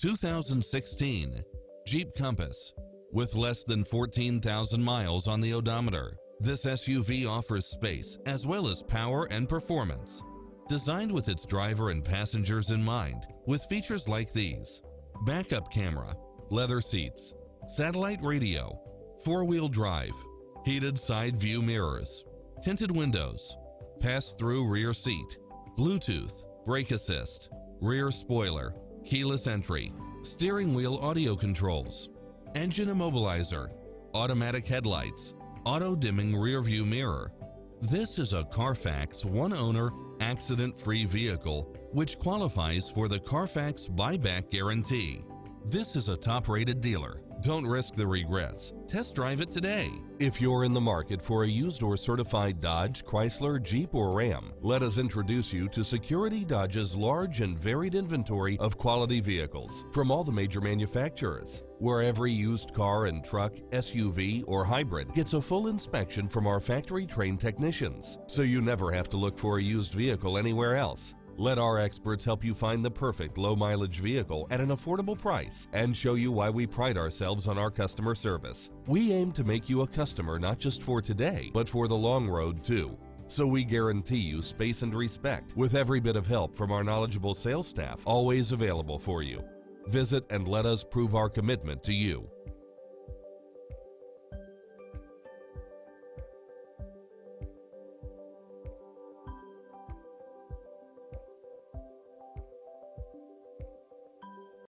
2016 Jeep Compass. With less than 14,000 miles on the odometer, this SUV offers space as well as power and performance. Designed with its driver and passengers in mind, with features like these. Backup camera, leather seats, satellite radio, four-wheel drive, heated side view mirrors, tinted windows, pass-through rear seat, Bluetooth, brake assist, rear spoiler, keyless entry, steering wheel audio controls, engine immobilizer, automatic headlights, auto dimming rear view mirror. This is a Carfax one owner accident free vehicle which qualifies for the Carfax buyback guarantee. This is a top rated dealer don't risk the regrets. Test drive it today. If you're in the market for a used or certified Dodge, Chrysler, Jeep, or Ram, let us introduce you to Security Dodge's large and varied inventory of quality vehicles from all the major manufacturers, where every used car and truck, SUV, or hybrid gets a full inspection from our factory trained technicians, so you never have to look for a used vehicle anywhere else. Let our experts help you find the perfect low mileage vehicle at an affordable price and show you why we pride ourselves on our customer service. We aim to make you a customer not just for today, but for the long road too. So we guarantee you space and respect with every bit of help from our knowledgeable sales staff always available for you. Visit and let us prove our commitment to you.